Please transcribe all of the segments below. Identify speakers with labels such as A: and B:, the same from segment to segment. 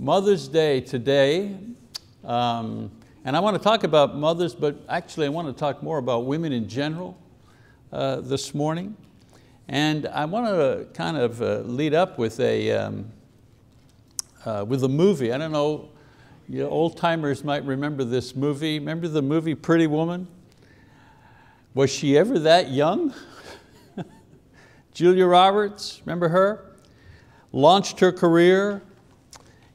A: Mother's Day today. Um, and I want to talk about mothers, but actually I want to talk more about women in general uh, this morning. And I want to kind of uh, lead up with a, um, uh, with a movie. I don't know, you old timers might remember this movie. Remember the movie Pretty Woman? Was she ever that young? Julia Roberts, remember her? Launched her career.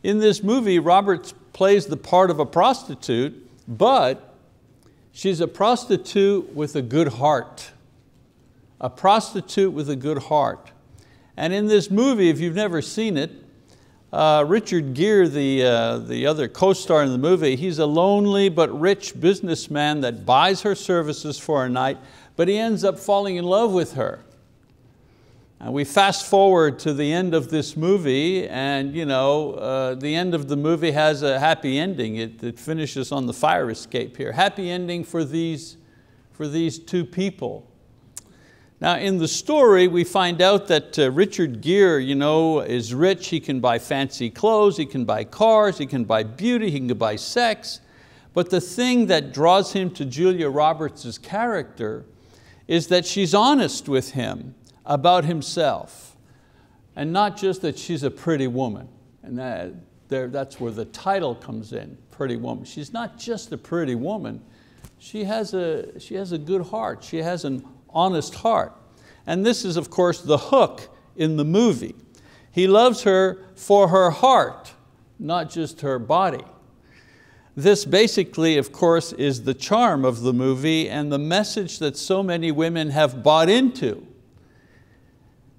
A: In this movie, Roberts plays the part of a prostitute, but she's a prostitute with a good heart. A prostitute with a good heart. And in this movie, if you've never seen it, uh, Richard Gere, the, uh, the other co-star in the movie, he's a lonely but rich businessman that buys her services for a night, but he ends up falling in love with her. And we fast forward to the end of this movie and you know, uh, the end of the movie has a happy ending. It, it, finishes on the fire escape here. Happy ending for these, for these two people. Now in the story we find out that uh, Richard Gere you know, is rich, he can buy fancy clothes, he can buy cars, he can buy beauty, he can buy sex. But the thing that draws him to Julia Roberts' character is that she's honest with him about himself. And not just that she's a pretty woman, and that, there, that's where the title comes in, pretty woman. She's not just a pretty woman, she has a, she has a good heart, she has an honest heart. And this is of course the hook in the movie. He loves her for her heart, not just her body. This basically, of course, is the charm of the movie and the message that so many women have bought into.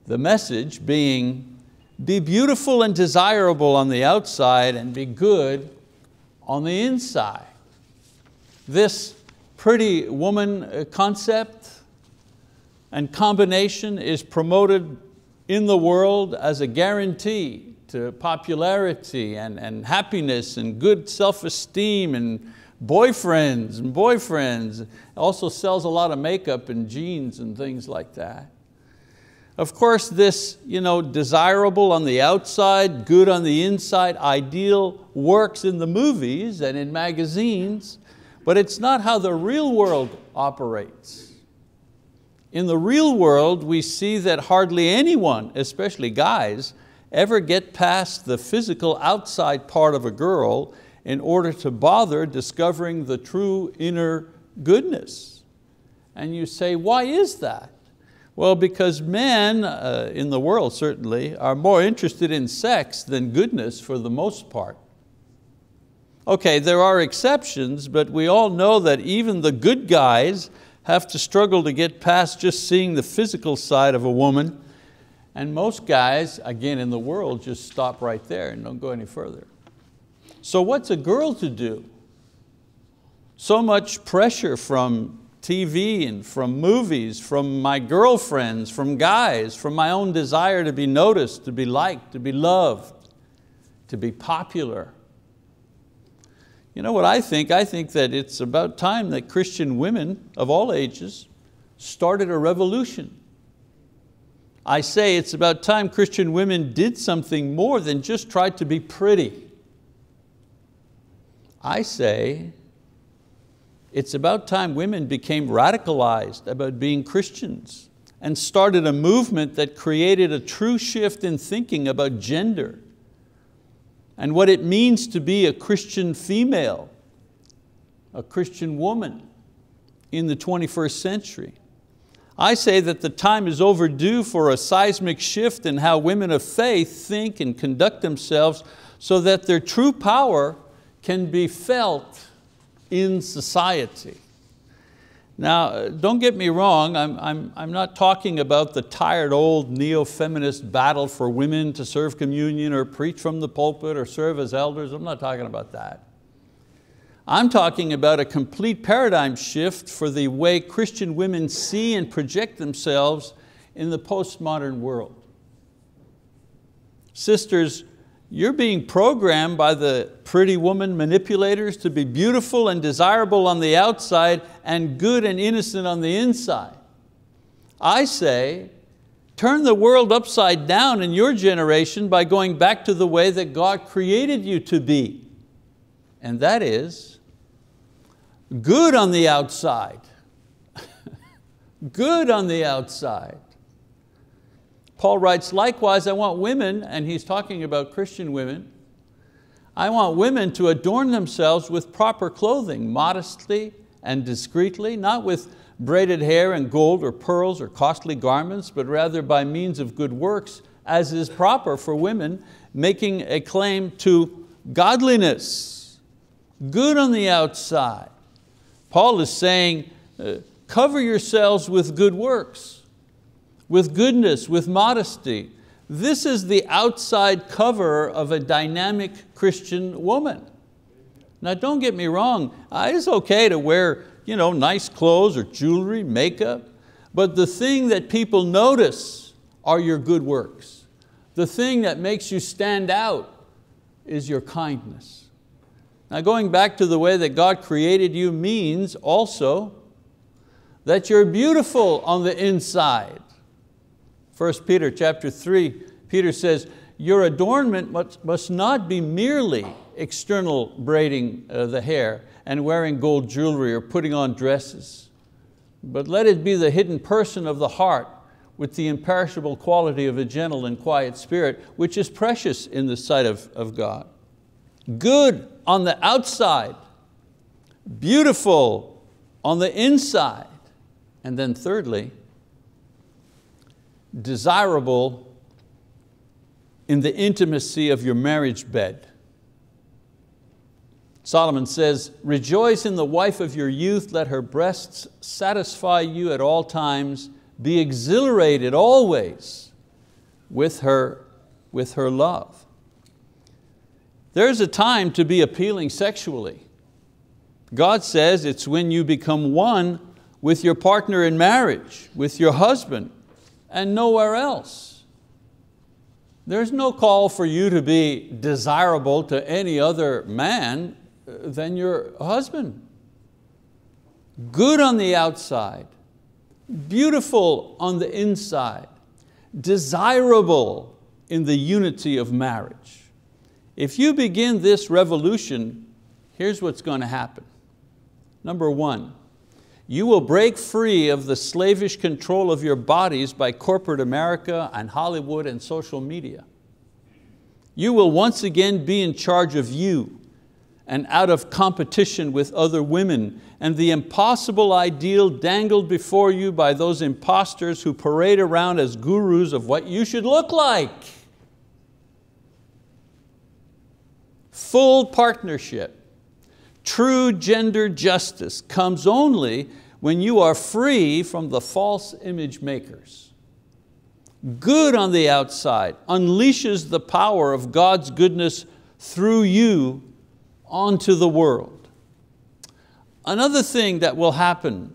A: The message being, be beautiful and desirable on the outside and be good on the inside. This pretty woman uh, concept and combination is promoted in the world as a guarantee to popularity and, and happiness and good self-esteem and boyfriends and boyfriends. Also sells a lot of makeup and jeans and things like that. Of course, this you know, desirable on the outside, good on the inside, ideal works in the movies and in magazines, but it's not how the real world operates. In the real world, we see that hardly anyone, especially guys, ever get past the physical outside part of a girl in order to bother discovering the true inner goodness. And you say, why is that? Well, because men uh, in the world certainly are more interested in sex than goodness for the most part. Okay, there are exceptions, but we all know that even the good guys have to struggle to get past just seeing the physical side of a woman. And most guys, again in the world, just stop right there and don't go any further. So what's a girl to do? So much pressure from TV and from movies, from my girlfriends, from guys, from my own desire to be noticed, to be liked, to be loved, to be popular. You know what I think? I think that it's about time that Christian women of all ages started a revolution. I say it's about time Christian women did something more than just try to be pretty. I say it's about time women became radicalized about being Christians and started a movement that created a true shift in thinking about gender and what it means to be a Christian female, a Christian woman in the 21st century. I say that the time is overdue for a seismic shift in how women of faith think and conduct themselves so that their true power can be felt in society. Now, uh, don't get me wrong, I'm, I'm, I'm not talking about the tired old neo-feminist battle for women to serve communion or preach from the pulpit or serve as elders. I'm not talking about that. I'm talking about a complete paradigm shift for the way Christian women see and project themselves in the postmodern world. Sisters, you're being programmed by the pretty woman manipulators to be beautiful and desirable on the outside and good and innocent on the inside. I say turn the world upside down in your generation by going back to the way that God created you to be. And that is good on the outside. good on the outside. Paul writes, likewise I want women, and he's talking about Christian women, I want women to adorn themselves with proper clothing, modestly and discreetly, not with braided hair and gold or pearls or costly garments, but rather by means of good works, as is proper for women, making a claim to godliness, good on the outside. Paul is saying, uh, cover yourselves with good works, with goodness, with modesty. This is the outside cover of a dynamic Christian woman. Now don't get me wrong, uh, it's okay to wear you know, nice clothes or jewelry, makeup, but the thing that people notice are your good works. The thing that makes you stand out is your kindness. Now going back to the way that God created you means also that you're beautiful on the inside. 1 Peter chapter 3, Peter says, your adornment must, must not be merely external braiding uh, the hair and wearing gold jewelry or putting on dresses, but let it be the hidden person of the heart with the imperishable quality of a gentle and quiet spirit, which is precious in the sight of, of God. Good on the outside, beautiful on the inside, and then thirdly, desirable in the intimacy of your marriage bed. Solomon says, rejoice in the wife of your youth, let her breasts satisfy you at all times, be exhilarated always with her, with her love. There's a time to be appealing sexually. God says it's when you become one with your partner in marriage, with your husband, and nowhere else. There's no call for you to be desirable to any other man uh, than your husband. Good on the outside, beautiful on the inside, desirable in the unity of marriage. If you begin this revolution, here's what's going to happen. Number one, you will break free of the slavish control of your bodies by corporate America and Hollywood and social media. You will once again be in charge of you and out of competition with other women and the impossible ideal dangled before you by those imposters who parade around as gurus of what you should look like. Full partnership, true gender justice comes only when you are free from the false image makers. Good on the outside unleashes the power of God's goodness through you onto the world. Another thing that will happen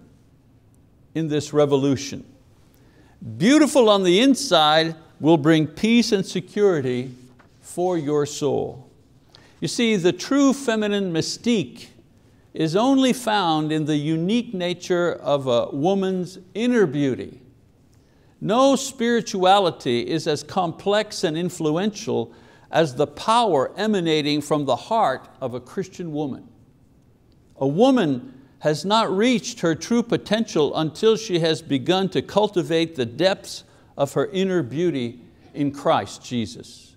A: in this revolution, beautiful on the inside will bring peace and security for your soul. You see, the true feminine mystique is only found in the unique nature of a woman's inner beauty. No spirituality is as complex and influential as the power emanating from the heart of a Christian woman. A woman has not reached her true potential until she has begun to cultivate the depths of her inner beauty in Christ Jesus.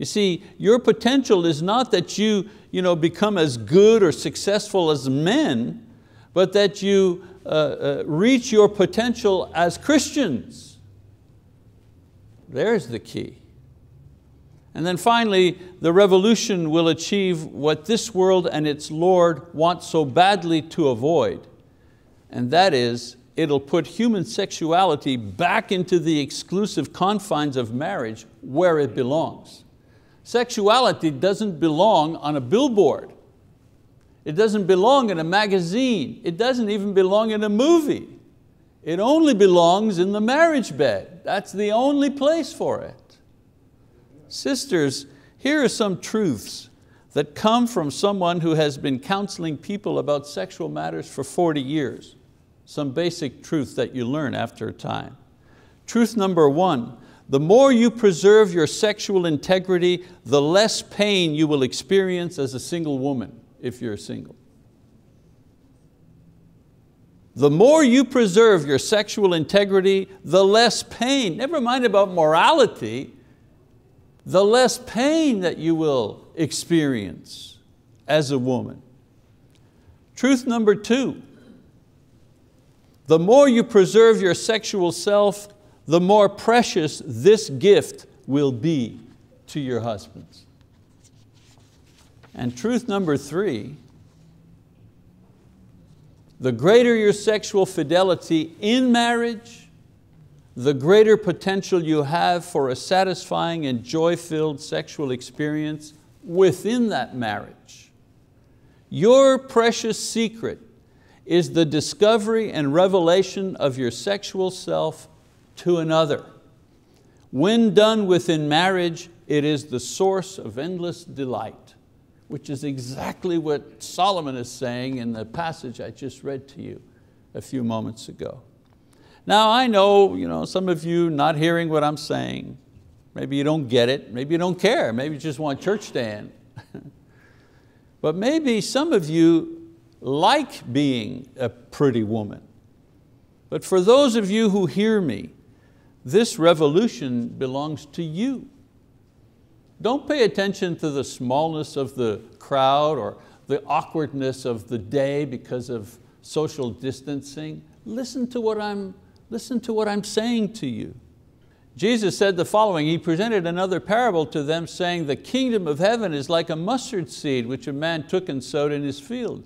A: You see, your potential is not that you, you know, become as good or successful as men, but that you uh, uh, reach your potential as Christians. There's the key. And then finally, the revolution will achieve what this world and its Lord want so badly to avoid, and that is, it'll put human sexuality back into the exclusive confines of marriage where it belongs. Sexuality doesn't belong on a billboard. It doesn't belong in a magazine. It doesn't even belong in a movie. It only belongs in the marriage bed. That's the only place for it. Sisters, here are some truths that come from someone who has been counseling people about sexual matters for 40 years. Some basic truths that you learn after a time. Truth number one, the more you preserve your sexual integrity, the less pain you will experience as a single woman if you're single. The more you preserve your sexual integrity, the less pain, never mind about morality, the less pain that you will experience as a woman. Truth number two, the more you preserve your sexual self, the more precious this gift will be to your husbands. And truth number three, the greater your sexual fidelity in marriage, the greater potential you have for a satisfying and joy-filled sexual experience within that marriage. Your precious secret is the discovery and revelation of your sexual self to another. When done within marriage, it is the source of endless delight which is exactly what Solomon is saying in the passage I just read to you a few moments ago. Now I know, you know some of you not hearing what I'm saying, maybe you don't get it, maybe you don't care, maybe you just want church to end. but maybe some of you like being a pretty woman. But for those of you who hear me, this revolution belongs to you. Don't pay attention to the smallness of the crowd or the awkwardness of the day because of social distancing. Listen to what I'm, listen to what I'm saying to you. Jesus said the following, He presented another parable to them saying, the kingdom of heaven is like a mustard seed which a man took and sowed in his field.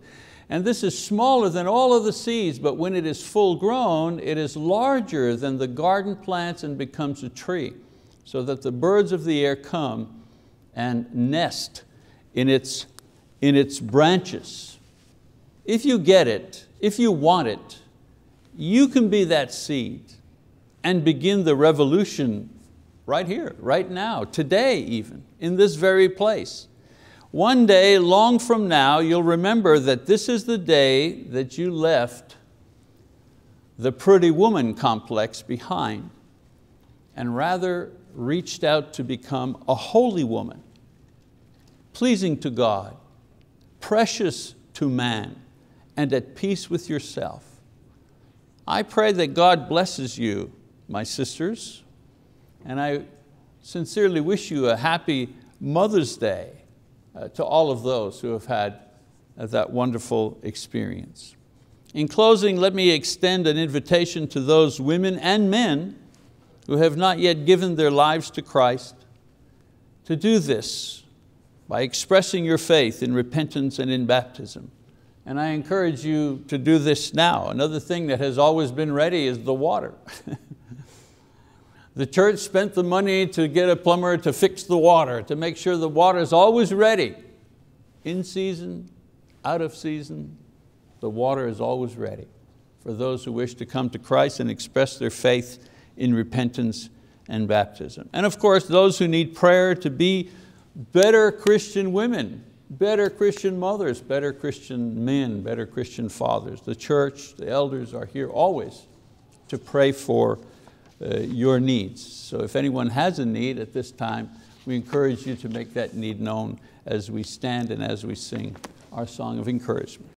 A: And this is smaller than all of the seeds, but when it is full grown, it is larger than the garden plants and becomes a tree, so that the birds of the air come and nest in its, in its branches. If you get it, if you want it, you can be that seed and begin the revolution right here, right now, today even, in this very place. One day, long from now, you'll remember that this is the day that you left the pretty woman complex behind and rather reached out to become a holy woman, pleasing to God, precious to man, and at peace with yourself. I pray that God blesses you, my sisters, and I sincerely wish you a happy Mother's Day to all of those who have had uh, that wonderful experience. In closing, let me extend an invitation to those women and men who have not yet given their lives to Christ to do this by expressing your faith in repentance and in baptism. And I encourage you to do this now. Another thing that has always been ready is the water. the church spent the money to get a plumber to fix the water, to make sure the water is always ready. In season, out of season, the water is always ready for those who wish to come to Christ and express their faith in repentance and baptism. And of course, those who need prayer to be better Christian women, better Christian mothers, better Christian men, better Christian fathers. The church, the elders are here always to pray for Uh, your needs. So if anyone has a need at this time, we encourage you to make that need known as we stand and as we sing our song of encouragement.